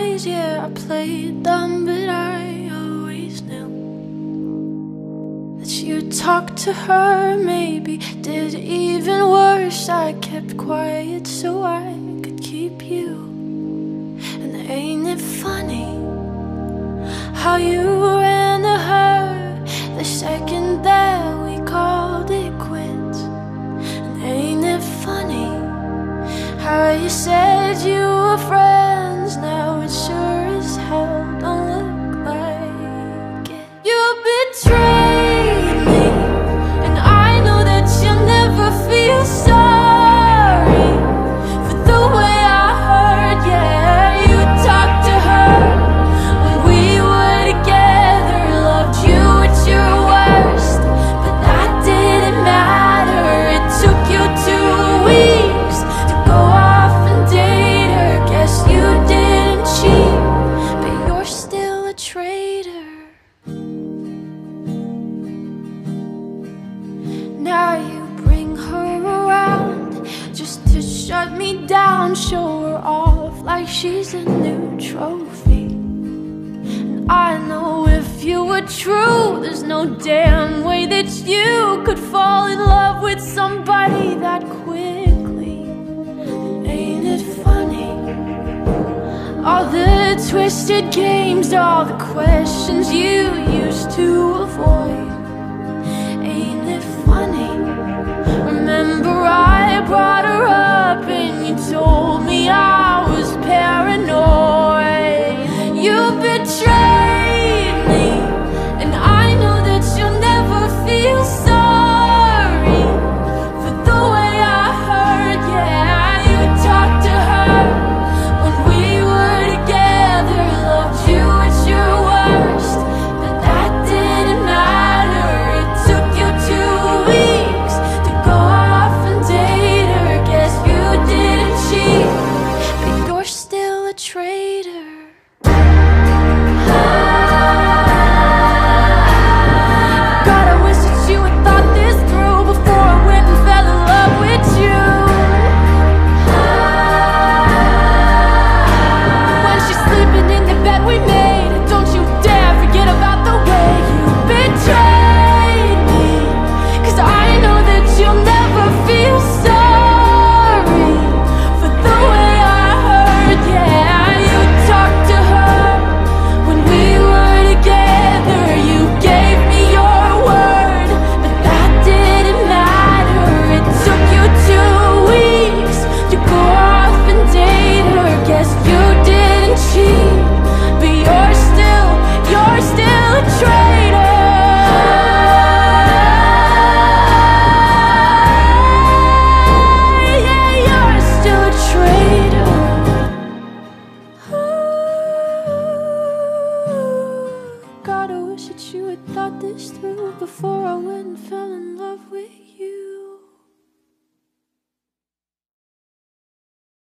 yeah, I played dumb, but I always knew That you talked to her, maybe did even worse. I kept quiet so I could keep you. And ain't it funny how you ran to her the second that we called it quits? And ain't it funny how you said you were afraid now it's sure and show her off like she's a new trophy. And I know if you were true, there's no damn way that you could fall in love with somebody that quickly. And ain't it funny? All the twisted games, all the questions you used to avoid. the. before I went and fell in love with you.